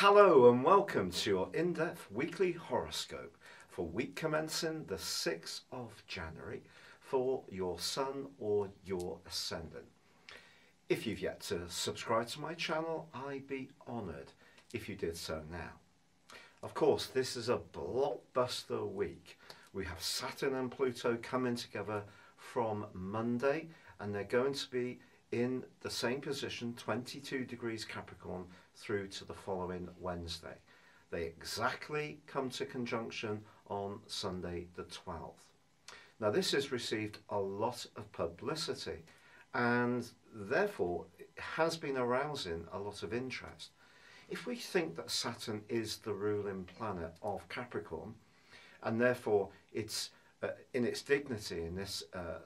Hello and welcome to your in-depth weekly horoscope for week commencing the 6th of January for your sun or your ascendant. If you've yet to subscribe to my channel, I'd be honoured if you did so now. Of course, this is a blockbuster week. We have Saturn and Pluto coming together from Monday and they're going to be in the same position, 22 degrees Capricorn, through to the following Wednesday. They exactly come to conjunction on Sunday the 12th. Now, this has received a lot of publicity and therefore has been arousing a lot of interest. If we think that Saturn is the ruling planet of Capricorn and therefore it's uh, in its dignity in this, uh,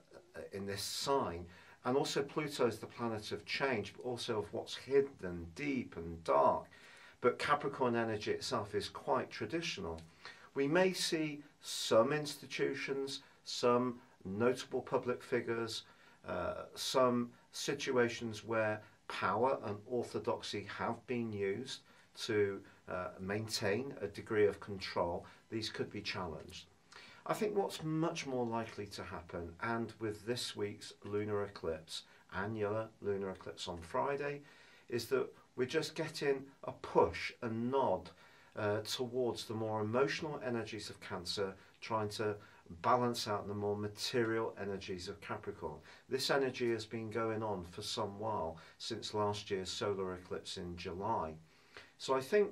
in this sign, and also Pluto is the planet of change, but also of what's hidden, and deep and dark. But Capricorn energy itself is quite traditional. We may see some institutions, some notable public figures, uh, some situations where power and orthodoxy have been used to uh, maintain a degree of control. These could be challenged. I think what's much more likely to happen, and with this week's lunar eclipse, annular lunar eclipse on Friday, is that we're just getting a push, a nod uh, towards the more emotional energies of Cancer, trying to balance out the more material energies of Capricorn. This energy has been going on for some while, since last year's solar eclipse in July. So I think,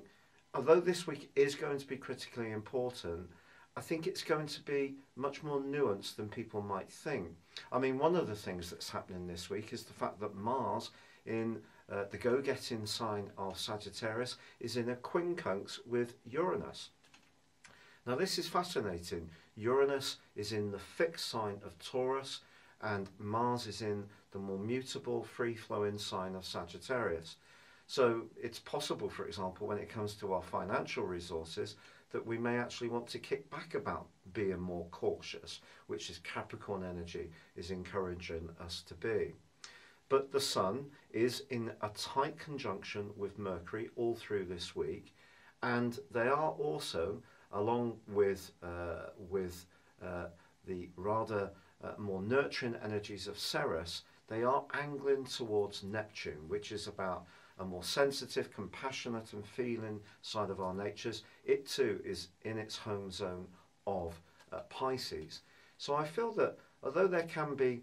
although this week is going to be critically important, I think it's going to be much more nuanced than people might think. I mean, one of the things that's happening this week is the fact that Mars in uh, the go-getting sign of Sagittarius is in a quincunx with Uranus. Now this is fascinating. Uranus is in the fixed sign of Taurus and Mars is in the more mutable, free-flowing sign of Sagittarius. So it's possible, for example, when it comes to our financial resources, that we may actually want to kick back about being more cautious, which is Capricorn energy is encouraging us to be. But the Sun is in a tight conjunction with Mercury all through this week, and they are also, along with, uh, with uh, the rather uh, more nurturing energies of Ceres, they are angling towards Neptune, which is about a more sensitive, compassionate and feeling side of our natures, it too is in its home zone of uh, Pisces. So I feel that although there can be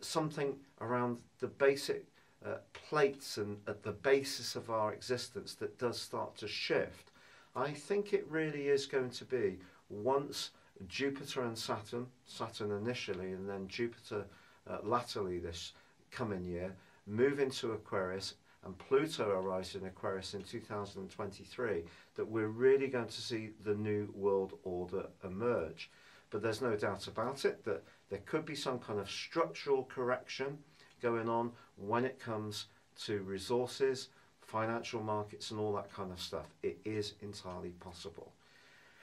something around the basic uh, plates and at the basis of our existence that does start to shift, I think it really is going to be once Jupiter and Saturn, Saturn initially and then Jupiter uh, latterly this coming year, move into Aquarius and Pluto arrives in Aquarius in 2023, that we're really going to see the new world order emerge. But there's no doubt about it that there could be some kind of structural correction going on when it comes to resources, financial markets and all that kind of stuff. It is entirely possible.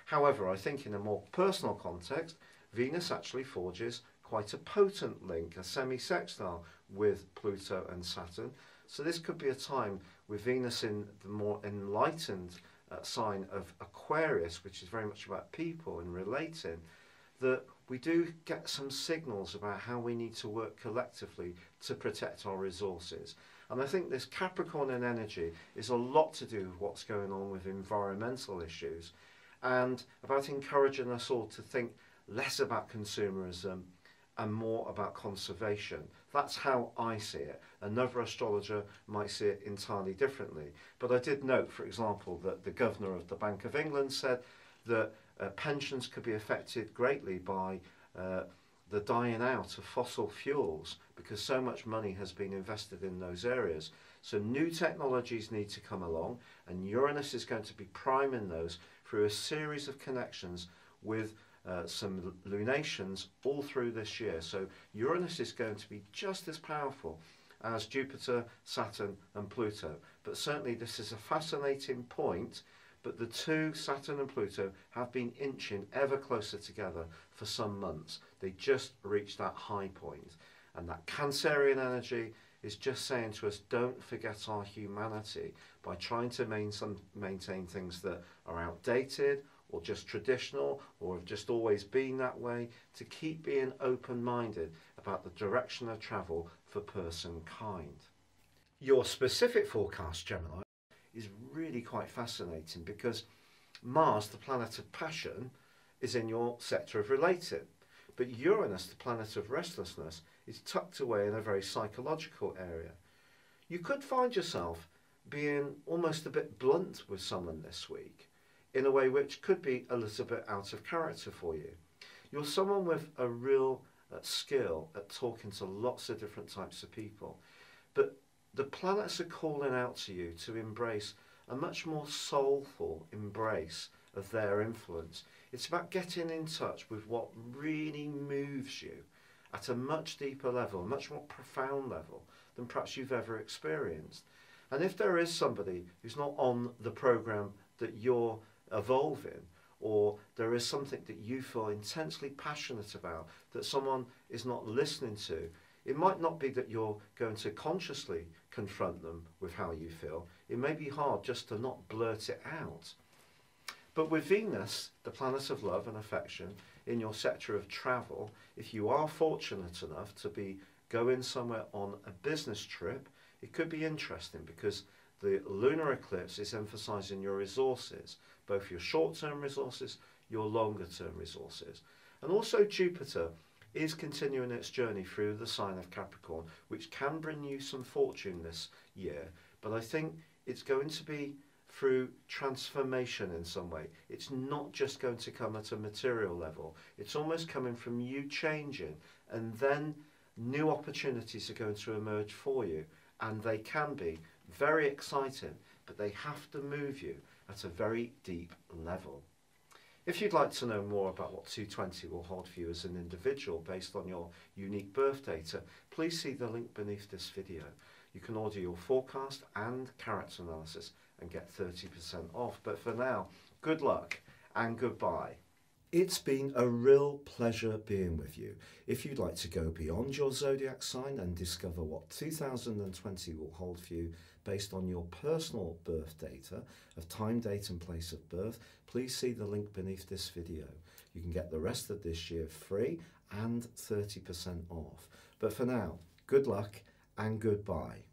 However, I think in a more personal context, Venus actually forges quite a potent link, a semi-sextile with Pluto and Saturn, so this could be a time with Venus in the more enlightened uh, sign of Aquarius, which is very much about people and relating, that we do get some signals about how we need to work collectively to protect our resources. And I think this Capricorn in energy is a lot to do with what's going on with environmental issues and about encouraging us all to think less about consumerism and more about conservation. That's how I see it. Another astrologer might see it entirely differently. But I did note, for example, that the governor of the Bank of England said that uh, pensions could be affected greatly by uh, the dying out of fossil fuels because so much money has been invested in those areas. So new technologies need to come along and Uranus is going to be priming those through a series of connections with uh, some lunations all through this year. So Uranus is going to be just as powerful as Jupiter, Saturn and Pluto. But certainly this is a fascinating point, but the two, Saturn and Pluto, have been inching ever closer together for some months. They just reached that high point. And that Cancerian energy is just saying to us, don't forget our humanity by trying to main some, maintain things that are outdated or just traditional or have just always been that way, to keep being open minded about the direction of travel for person kind. Your specific forecast, Gemini, is really quite fascinating because Mars, the planet of passion, is in your sector of related. But Uranus, the planet of restlessness, is tucked away in a very psychological area. You could find yourself being almost a bit blunt with someone this week in a way which could be a little bit out of character for you. You're someone with a real uh, skill at talking to lots of different types of people, but the planets are calling out to you to embrace a much more soulful embrace of their influence. It's about getting in touch with what really moves you at a much deeper level, a much more profound level than perhaps you've ever experienced. And if there is somebody who's not on the program that you're evolving, or there is something that you feel intensely passionate about that someone is not listening to, it might not be that you're going to consciously confront them with how you feel. It may be hard just to not blurt it out. But with Venus, the planet of love and affection, in your sector of travel, if you are fortunate enough to be going somewhere on a business trip, it could be interesting because the lunar eclipse is emphasizing your resources, both your short term resources, your longer term resources. And also, Jupiter is continuing its journey through the sign of Capricorn, which can bring you some fortune this year. But I think it's going to be through transformation in some way. It's not just going to come at a material level, it's almost coming from you changing, and then new opportunities are going to emerge for you. And they can be very exciting, but they have to move you at a very deep level. If you'd like to know more about what 220 will hold for you as an individual based on your unique birth data, please see the link beneath this video. You can order your forecast and character analysis and get 30% off. But for now, good luck and goodbye. It's been a real pleasure being with you. If you'd like to go beyond your zodiac sign and discover what 2020 will hold for you based on your personal birth data of time, date, and place of birth, please see the link beneath this video. You can get the rest of this year free and 30% off. But for now, good luck and goodbye.